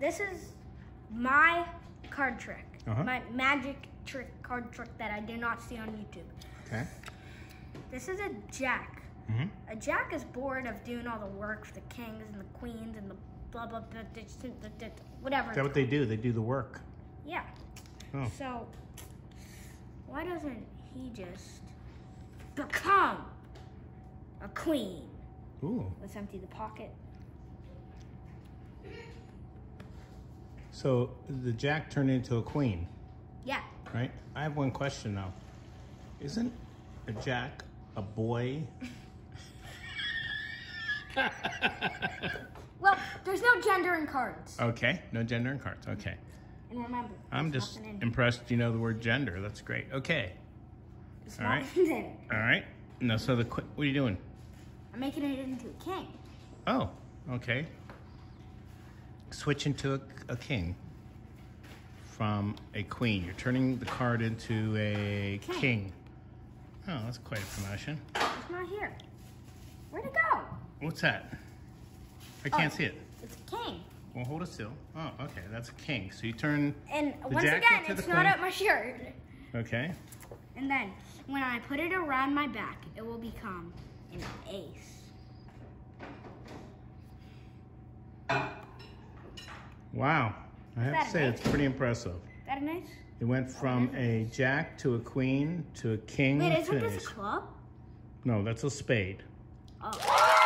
this is my card trick. Uh-huh. My magic trick card trick that I did not see on YouTube. Okay. This is a jack. hmm A jack is bored of doing all the work for the kings and the queens and the blah blah blah, blah, blah, blah, blah whatever. Is that what they do? They do the work. yeah. Oh. So why doesn't he just become a queen? Ooh. Let's empty the pocket. So the jack turned into a queen, Yeah. right? I have one question now. Isn't a jack a boy? Well, there's no gender in cards. Okay. No gender in cards. Okay. And remember, I'm just impressed you know the word gender. That's great. Okay. there's all right. nothing in it. All right. No, so the qu- what are you doing? I'm making it into a king. Oh, okay. Switch into a, a king from a queen. You're turning the card into a King. king. Oh, that's quite a promotion. It's not here. Where'd it go? What's that? I can't Oh. see it. It's a king. Well, hold it still. Oh, okay. That's a king. So you turn. And The once again, it's not queen. up my shirt. Okay. And then when I put it around my back, it will become an ace. Wow. I have to say, an it's pretty impressive. Is that an ace? It went from a jack to a queen to a king Wait, isn't this a club? No, that's a spade. Oh.